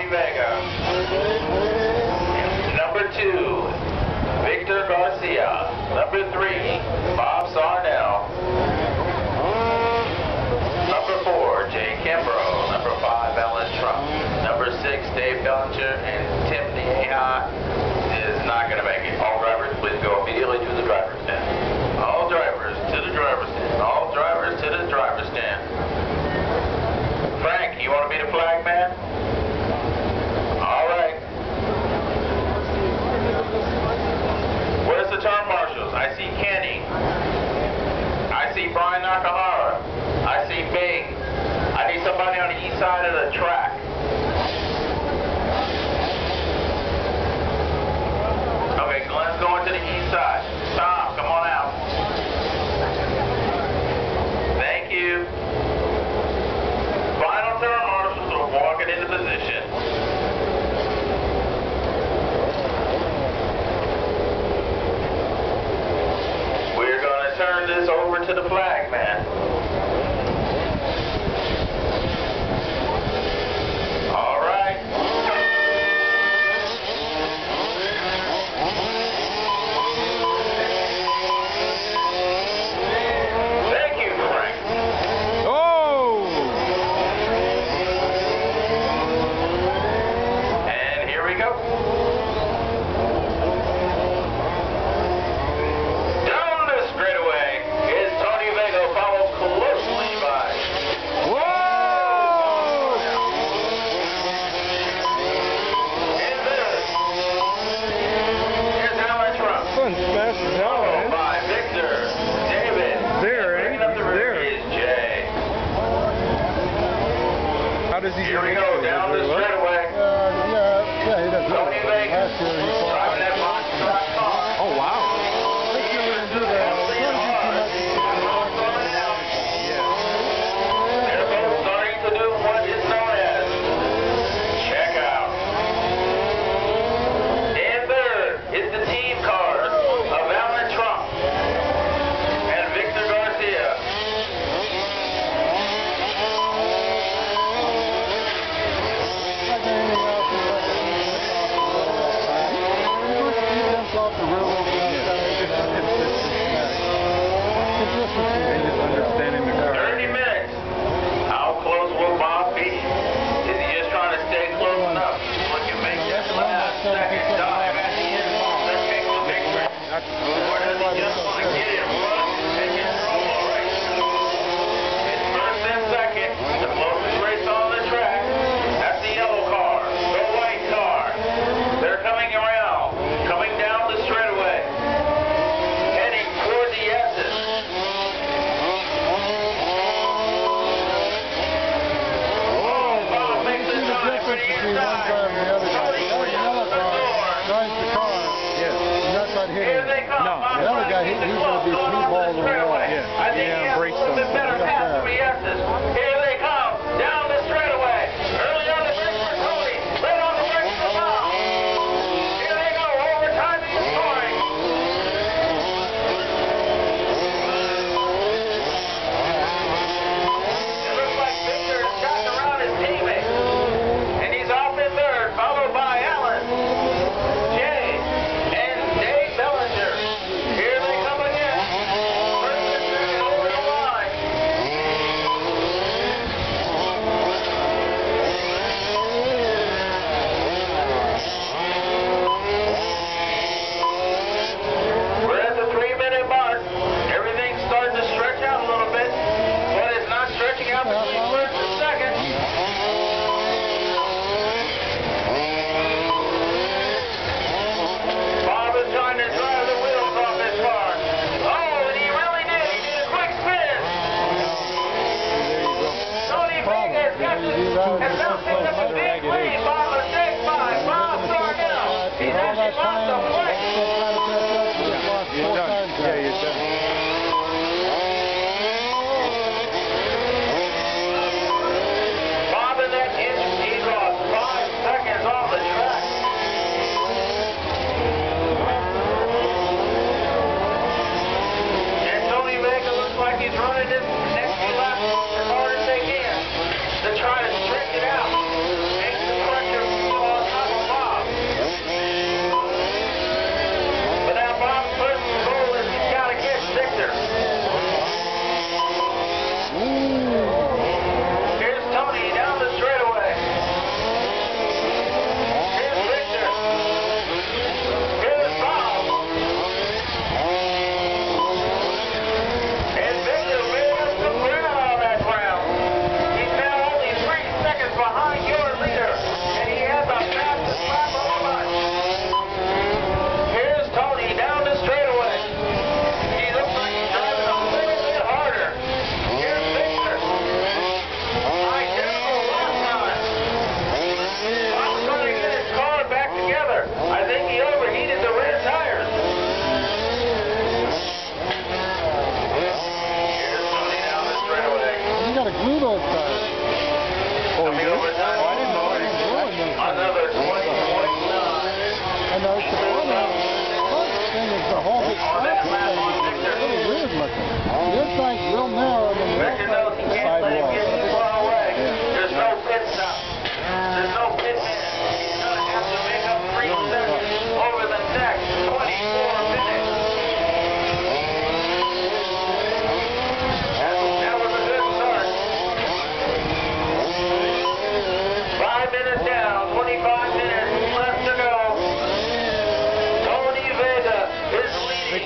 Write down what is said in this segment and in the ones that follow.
Johnny Vega. Jesse Canning. we go. that's he picks up the left. That's trying to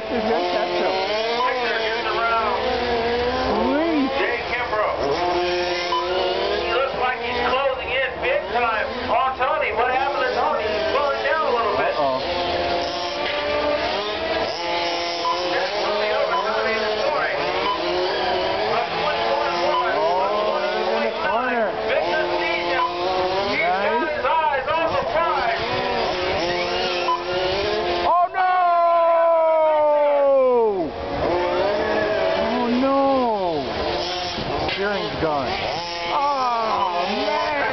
pictures next time. steering's gone. Oh, man!